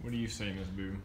What do you say, Miss Boo?